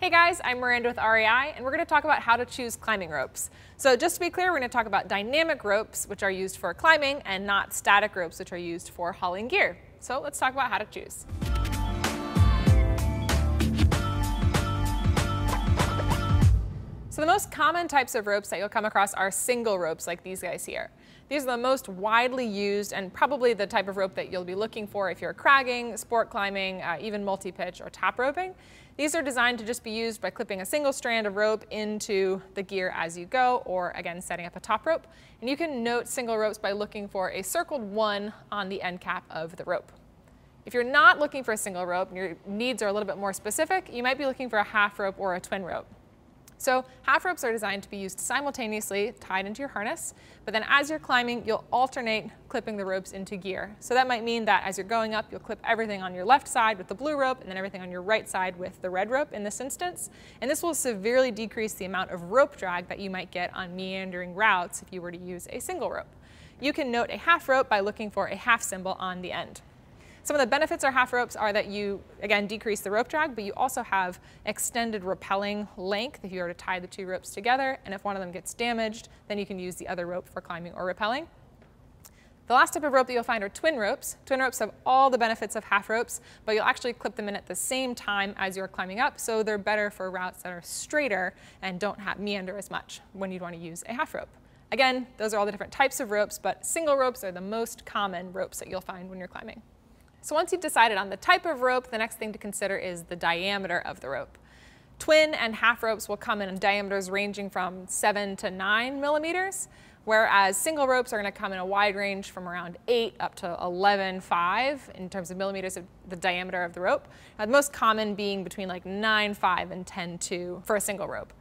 Hey guys, I'm Miranda with REI, and we're going to talk about how to choose climbing ropes. So just to be clear, we're going to talk about dynamic ropes, which are used for climbing, and not static ropes, which are used for hauling gear. So let's talk about how to choose. So the most common types of ropes that you'll come across are single ropes like these guys here. These are the most widely used and probably the type of rope that you'll be looking for if you're cragging, sport climbing, uh, even multi-pitch or top roping. These are designed to just be used by clipping a single strand of rope into the gear as you go, or again, setting up a top rope. And you can note single ropes by looking for a circled one on the end cap of the rope. If you're not looking for a single rope and your needs are a little bit more specific, you might be looking for a half rope or a twin rope. So half ropes are designed to be used simultaneously tied into your harness, but then as you're climbing, you'll alternate clipping the ropes into gear. So that might mean that as you're going up, you'll clip everything on your left side with the blue rope and then everything on your right side with the red rope in this instance. And this will severely decrease the amount of rope drag that you might get on meandering routes if you were to use a single rope. You can note a half rope by looking for a half symbol on the end. Some of the benefits of half ropes are that you, again, decrease the rope drag, but you also have extended rappelling length if you were to tie the two ropes together. And if one of them gets damaged, then you can use the other rope for climbing or rappelling. The last type of rope that you'll find are twin ropes. Twin ropes have all the benefits of half ropes, but you'll actually clip them in at the same time as you're climbing up, so they're better for routes that are straighter and don't have meander as much when you'd want to use a half rope. Again, those are all the different types of ropes, but single ropes are the most common ropes that you'll find when you're climbing. So once you've decided on the type of rope, the next thing to consider is the diameter of the rope. Twin and half ropes will come in diameters ranging from 7 to 9 millimeters, whereas single ropes are going to come in a wide range from around 8 up to 11.5 in terms of millimeters of the diameter of the rope. The most common being between like 9, 5 and 10.2 for a single rope.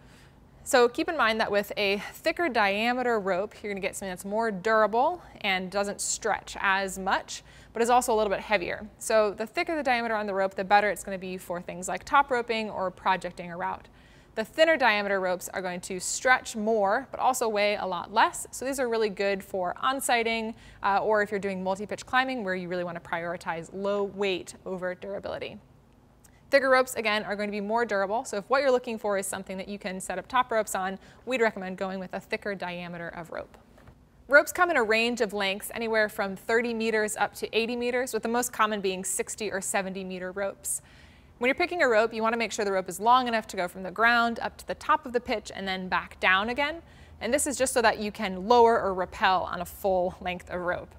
So keep in mind that with a thicker diameter rope, you're gonna get something that's more durable and doesn't stretch as much, but is also a little bit heavier. So the thicker the diameter on the rope, the better it's gonna be for things like top roping or projecting a route. The thinner diameter ropes are going to stretch more, but also weigh a lot less. So these are really good for on-sighting uh, or if you're doing multi-pitch climbing where you really want to prioritize low weight over durability. Thicker ropes, again, are going to be more durable, so if what you're looking for is something that you can set up top ropes on, we'd recommend going with a thicker diameter of rope. Ropes come in a range of lengths, anywhere from 30 meters up to 80 meters, with the most common being 60 or 70 meter ropes. When you're picking a rope, you want to make sure the rope is long enough to go from the ground up to the top of the pitch and then back down again. And this is just so that you can lower or rappel on a full length of rope.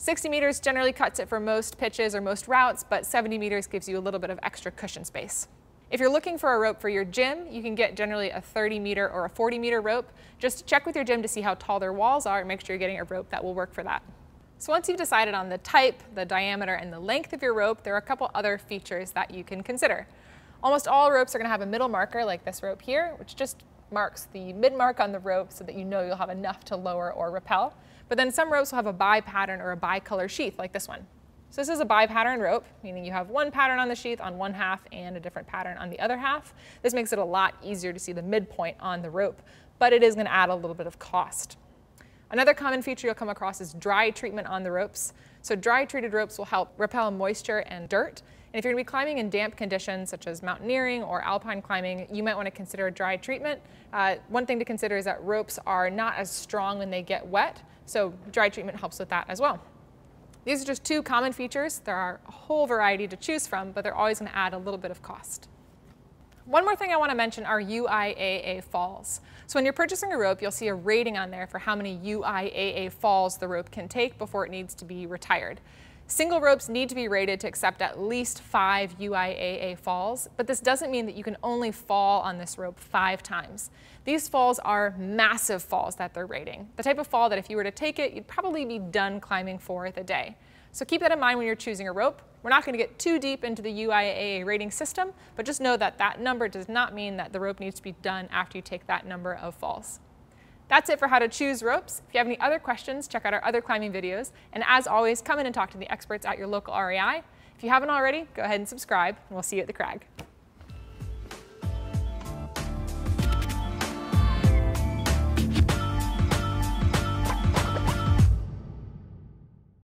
60 meters generally cuts it for most pitches or most routes, but 70 meters gives you a little bit of extra cushion space. If you're looking for a rope for your gym, you can get generally a 30 meter or a 40 meter rope. Just check with your gym to see how tall their walls are and make sure you're getting a rope that will work for that. So once you've decided on the type, the diameter, and the length of your rope, there are a couple other features that you can consider. Almost all ropes are gonna have a middle marker like this rope here, which just marks the mid mark on the rope so that you know you'll have enough to lower or rappel. But then some ropes will have a bi-pattern or a bi-color sheath like this one. So this is a bi-pattern rope, meaning you have one pattern on the sheath on one half and a different pattern on the other half. This makes it a lot easier to see the midpoint on the rope, but it is going to add a little bit of cost. Another common feature you'll come across is dry treatment on the ropes. So dry treated ropes will help repel moisture and dirt. And if you're going to be climbing in damp conditions such as mountaineering or alpine climbing, you might want to consider dry treatment. Uh, one thing to consider is that ropes are not as strong when they get wet, so dry treatment helps with that as well. These are just two common features. There are a whole variety to choose from, but they're always going to add a little bit of cost. One more thing I want to mention are UIAA falls. So when you're purchasing a rope, you'll see a rating on there for how many UIAA falls the rope can take before it needs to be retired. Single ropes need to be rated to accept at least five UIAA falls, but this doesn't mean that you can only fall on this rope five times. These falls are massive falls that they're rating, the type of fall that if you were to take it, you'd probably be done climbing for the day. So keep that in mind when you're choosing a rope. We're not going to get too deep into the UIAA rating system, but just know that that number does not mean that the rope needs to be done after you take that number of falls. That's it for how to choose ropes. If you have any other questions, check out our other climbing videos. And as always, come in and talk to the experts at your local REI. If you haven't already, go ahead and subscribe, and we'll see you at the crag.